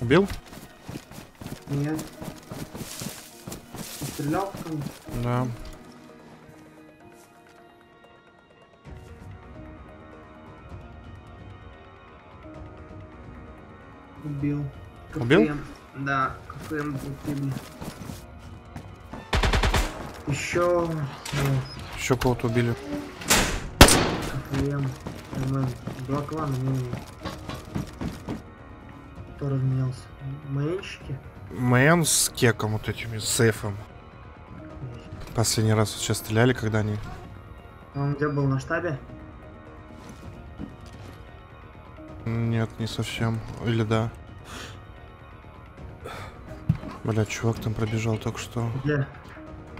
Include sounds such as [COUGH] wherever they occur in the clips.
Убил? Нет. Стрелял в кого-то? Да. Убил. Убил? КФМ. Да, КФМ убили. Еще Еще кого-то убили. КФМ. Два клана минимум. Кто разменялся? Мэнщики? Мэн с кеком вот этими, с сейфом. Последний раз сейчас стреляли, когда они... Он где был на штабе? Нет, не совсем. Или да. Бля, чувак там пробежал только что. Где?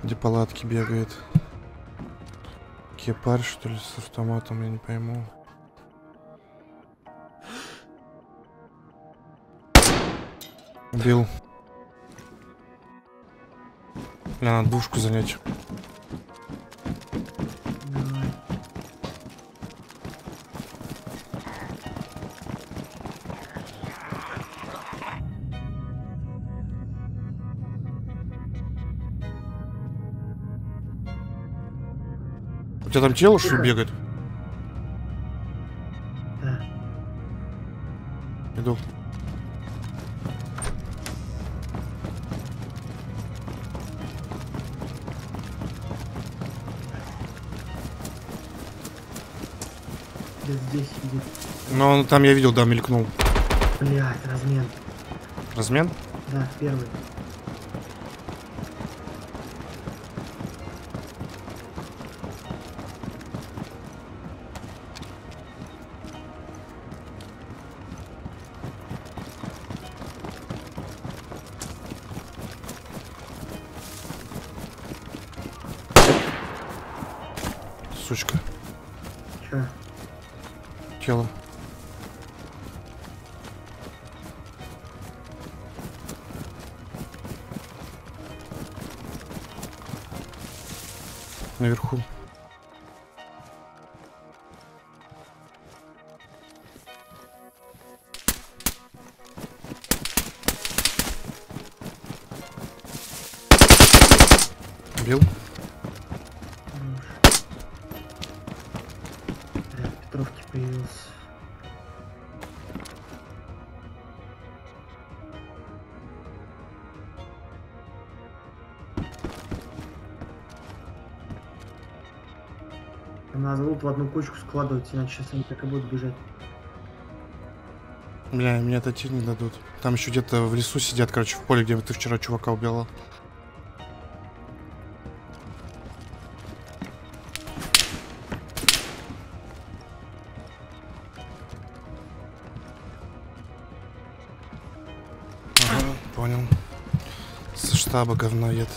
Где палатки бегает. Кепарь, что ли, с автоматом, я не пойму. Убил. Бля, надо двушку занять. У тебя там тело, что бегает? Он там я видел, да, мелькнул. Блять, размен. Размен? Да, первый. Наверху. Бил? Надо лут в одну кучку складывать, иначе сейчас они так и будут бежать. Бля, мне отойти не дадут. Там еще где-то в лесу сидят, короче, в поле, где ты вчера чувака убила. Ага, понял. Со штаба говноед.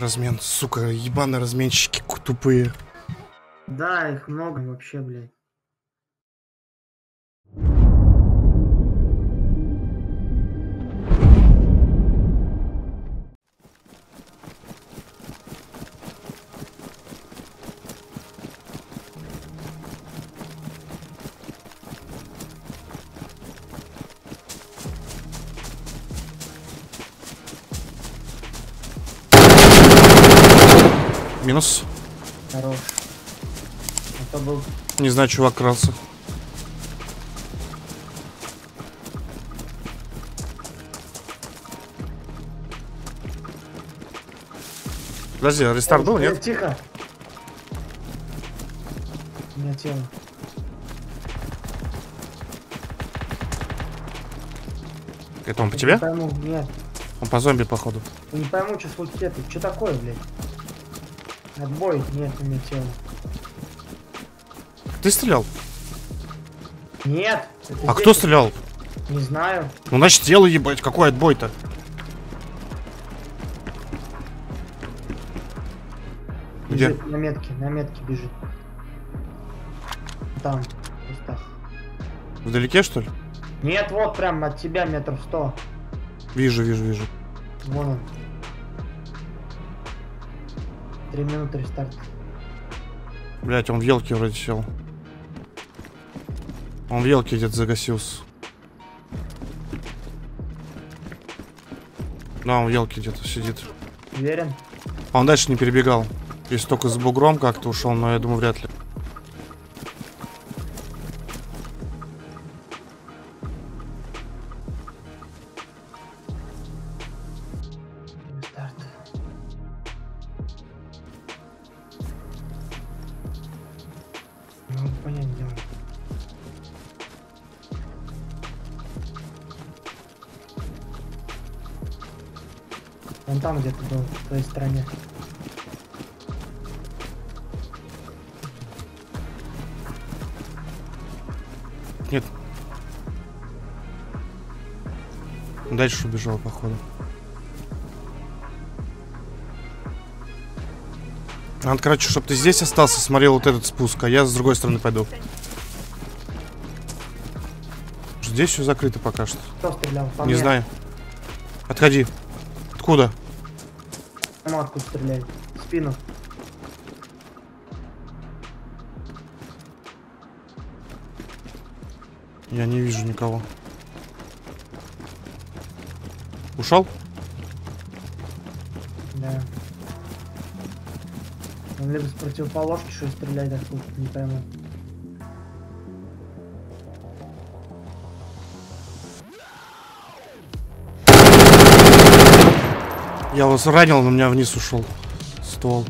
Размен, сука, ебаные разменщики тупые. Да, их много вообще, блядь. Минус. Хорош. А то был Не знаю, чувак крался. Подожди, а рестарт был, Э, нет? Тихо. У меня тело. Это он по тебе? Не пойму, нет. Он по зомби, походу. Я не пойму, что с лукеты. Что такое, блядь? Отбой, нет у меня тела. Ты стрелял? Нет. А здесь. кто стрелял? Не знаю. Ну, значит, тело ебать. Какой отбой-то? Где? Бежит на метке, на метке бежит. Там, в кустах. Вдалеке, что ли? Нет, вот прям от тебя метров сто. Вижу, вижу, вижу. Вон он. Три минуты рестарт. Блять, он в елке вроде сел. Он в елке где-то загасился. Да, он в елке где-то сидит. Уверен? А он дальше не перебегал. Если только с бугром как-то ушел, но я думаю, вряд ли. Нет. Дальше убежал, походу. Надо, короче, чтобы ты здесь остался, смотрел вот этот спуск, а я с другой стороны пойду. Здесь все закрыто пока что. Кто стрелял? По Не мне. знаю. Отходи. Откуда? Ну, откуда? В спину. Я не вижу никого. Ушел? Да. Он либо с противоположки, что стреляет откуда не пойму. Я вас ранил, но у меня вниз ушел. Ствол.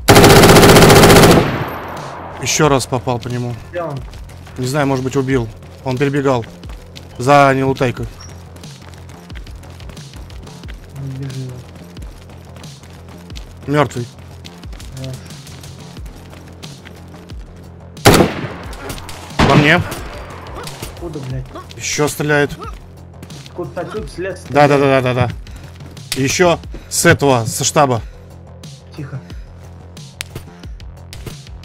Еще раз попал по нему. Где он? Не знаю, может быть убил. Он перебегал. За нелутайкой. Не бежи его. Мертвый. По мне. Откуда, блядь? Еще стреляет. Откуда-то отсюда слез. Да, да, да, да, да, да. Еще с этого, со штаба. Тихо.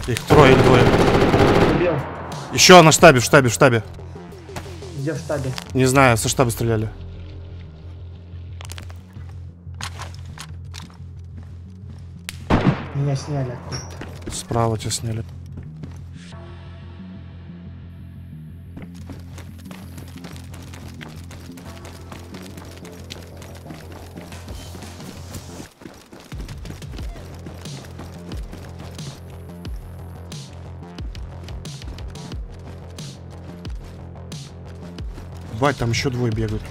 Их трое или двое. Еще на штабе, в штабе, в штабе. Где в штабе? Не знаю, со штаба стреляли. Меня сняли. Справа тебя сняли. Бать, там еще двое бегают.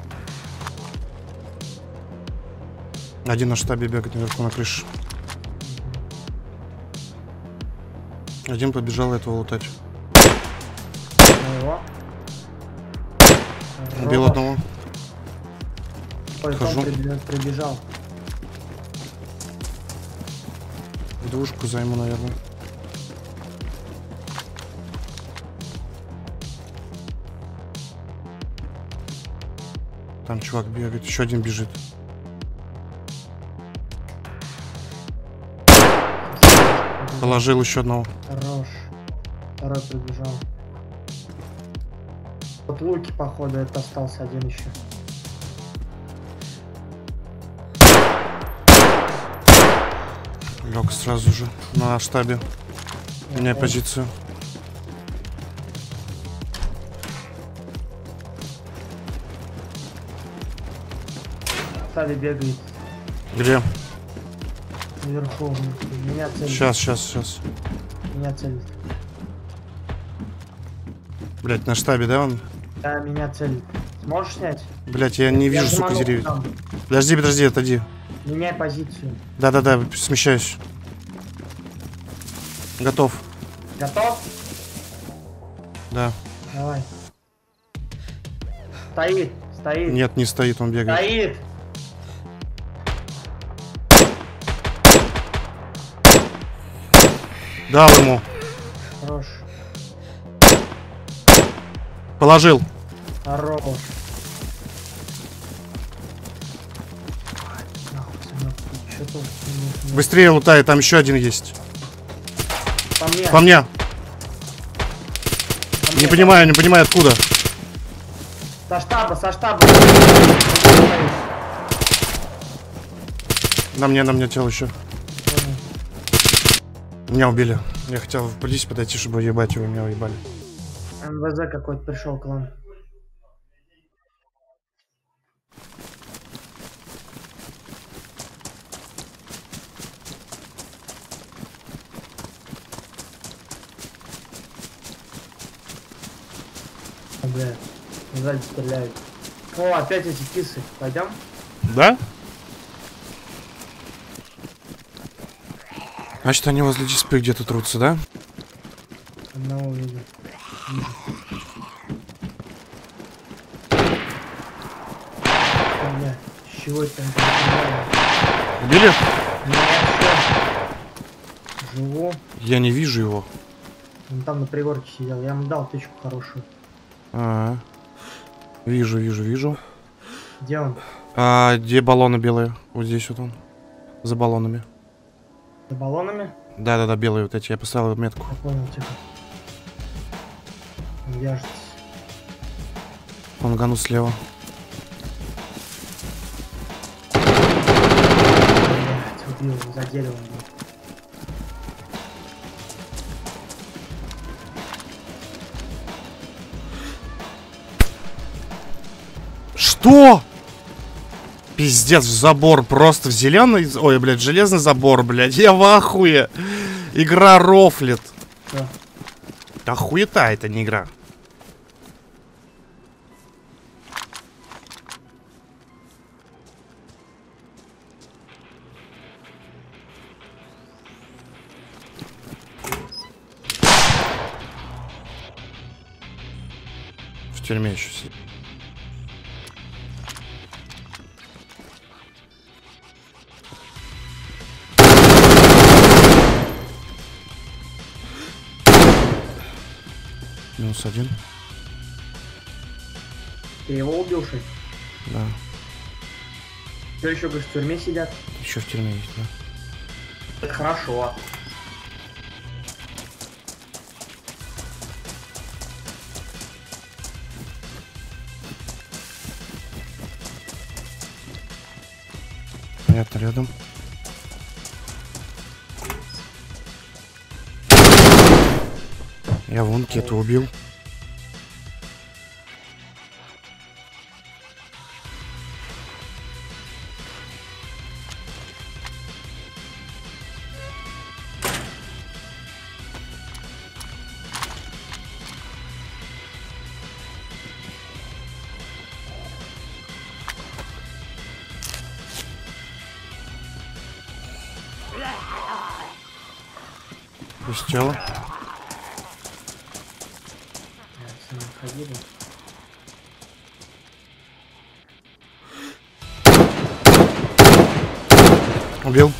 Один на штабе бегает наверху на крыше. Один побежал этого лутать. Моего. Убил одного. Ой, Хожу. прибежал. Двушку займу, наверное. Там чувак бегает, еще один бежит. Положил еще одного. Хорош. Второй прибежал. Вот луки, походу, это остался один еще. Лег сразу же на штабе. Меняй позицию. Стали бегает Где? наверху. Меня целит. Сейчас, сейчас, сейчас. Меня целит. Блять, на штабе, да, он? Да, меня целит. Сможешь снять? Блять, я не вижу, Я сука, заманул деревьев. там. Подожди, подожди, отойди. Меняй позицию. Да-да-да, смещаюсь. Готов. Готов? Да. Давай. Стоит, стоит. Нет, не стоит, он бегает. Стоит. Дал ему. Хорош. Положил. Хорош. Быстрее лутай, там еще один есть. По мне. По мне. по мне. Не понимаю, не понимаю откуда. Со штаба, со штаба. На мне, на мне тело еще. Меня убили. Я хотел близь подойти, чтобы ебать его, меня уебали. МВЗ какой-то пришел к вам. А, Бля, сзади стреляют. О, опять эти кисы. Пойдем? Да? Значит, они возле диспы где-то трутся, да? Одного с чего это там? Убили? Нет, всё. Живу. Я не вижу его. Он там на пригорке сидел. Я ему дал тычку хорошую. А, Вижу, вижу, вижу. Где он? А где баллоны белые? Вот здесь вот он. За баллонами. За баллонами? Да-да-да, белые вот эти. Я поставил метку. Я понял, тихо. Он вяжется. Он гану слева. Блядь, убил за деревом. был. Что? Пиздец, в забор просто в зеленый... Ой, блядь, железный забор, блядь. Я в ахуе. Игра рофлит. Всё. Да хуета это не игра. В тюрьме еще сидит. Минус один. Ты его убил, ли? Да. Кто еще, говоришь, в тюрьме сидят? Еще в тюрьме есть, да. Это хорошо. Понятно, рядом. Я вон кету убил. Ходили. Убил.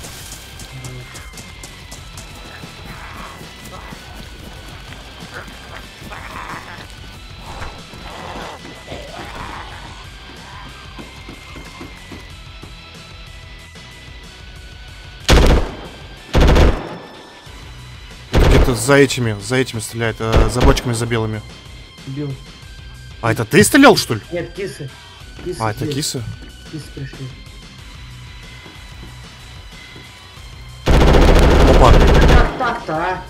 Где-то за этими, за этими стреляет, э, за бочками, за белыми. Убил. А это ты стрелял, что ли? Нет, кисы. Кисы А, это здесь. кисы? Кисы пришли. Опа. Как так-то, а?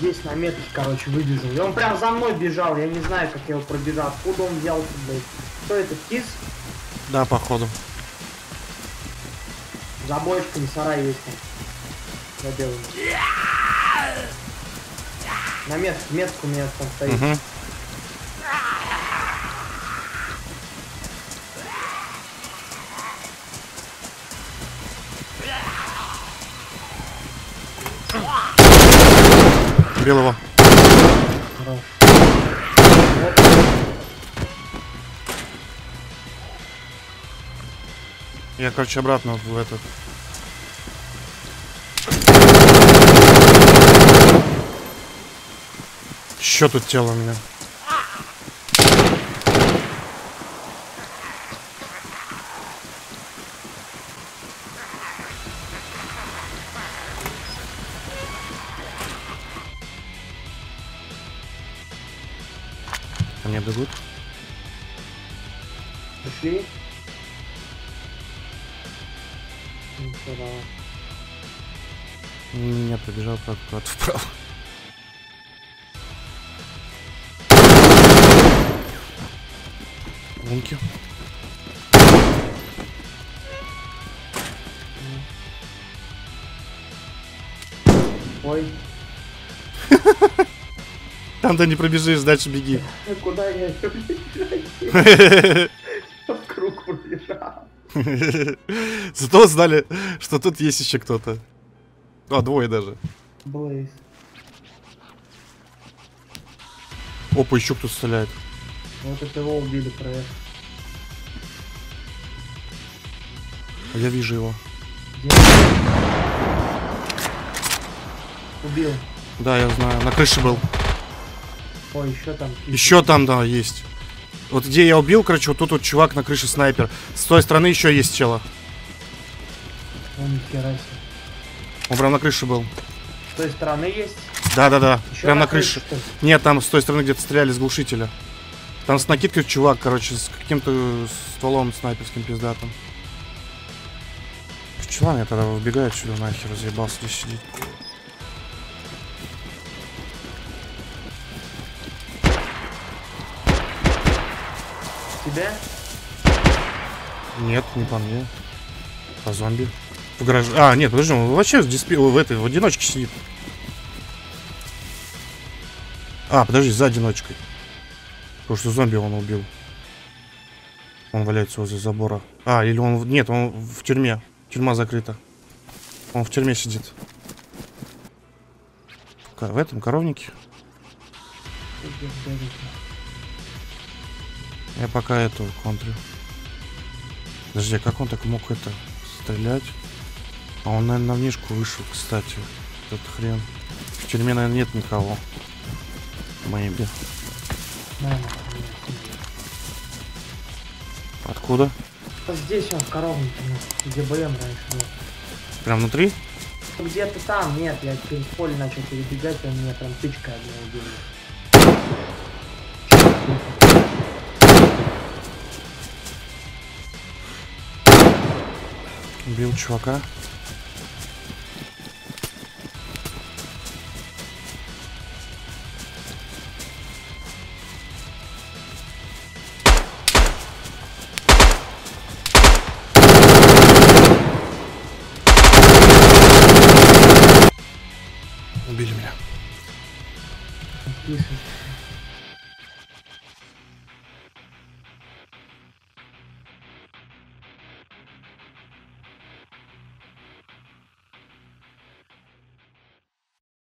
Здесь на метке, короче, выбежал. И он прям за мной бежал. Я не знаю, как я его пробежал. Откуда он взялся, блядь? Кто это, кис? Да, походу. За бочками сарай есть. За белым. На метке, метку у меня там стоит. Угу. Белого. Хорош. Вот. Я, короче, обратно в этот. Еще тут тело у меня. Они бегут. Пришли. Ну, всё, давай. Меня пробежал как вправо. [LAUGHS] Лунки. Ой, [LAUGHS] Там ты не пробежишь, дальше беги. ну куда я в круг пробежал? [LAUGHS] Зато знали, что тут есть еще кто-то. А, двое даже. Блейз. Опа, еще кто стреляет. Вот это его убили проект. А Я вижу его. Где? Убил. Да, я знаю. На крыше был. Ой, еще там. Еще там, да, есть. Вот где я убил, короче, вот тут вот чувак на крыше снайпер. С той стороны еще есть чело. О, нихера себе. Он прям на крыше был. С той стороны есть? Да-да-да, Еще прям на крыше. ли? Нет, там с той стороны где-то стреляли с глушителя. Там с накидкой чувак, короче, с каким-то стволом снайперским. Че ладно, я тогда выбегаю отсюда нахер, заебался здесь сидеть. Тебя? Нет, не по мне. По зомби. В гараже. А, нет, подожди, он вообще в, диспе... в этой, в одиночке сидит. А, подожди, за одиночкой. Потому что зомби он убил. Он валяется возле забора. А, или он... Нет, он в тюрьме. Тюрьма закрыта. Он в тюрьме сидит. В этом коровнике. Я пока эту контрю. Подожди, а как он так мог это стрелять? А он, наверное, на внешку вышел, кстати. Этот хрен. В тюрьме, наверное, нет никого. Мэйби. Откуда? Здесь он в коровнике, ну, где БМ раньше был. Прям внутри? Ну, Где-то там, нет, я через поле начал перебегать, он меня прям тычкой одной убил. Убил чувака.